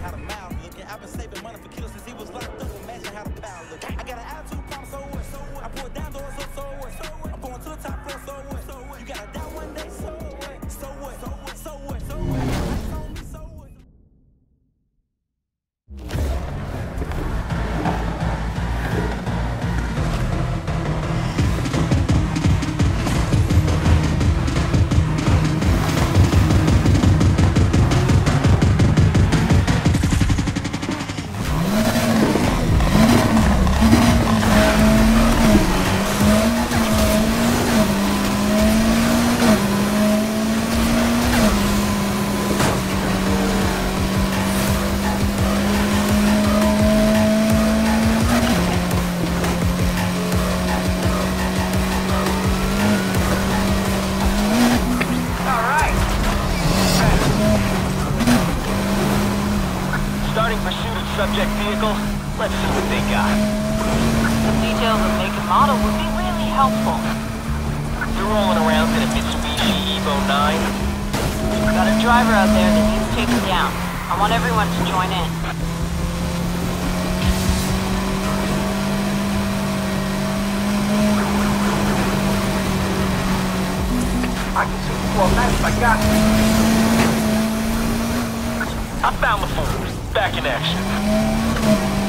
how the mouth looking. I've been saving money for killers since he was locked up. Imagine how the power looking. Subject vehicle. Let's see what they got. Details of make and model would be really helpful. They're rolling around in a Mitsubishi Evo 9. Got a driver out there that needs taken down. I want everyone to join in. I can see four if I got. I found the fool. Back in action.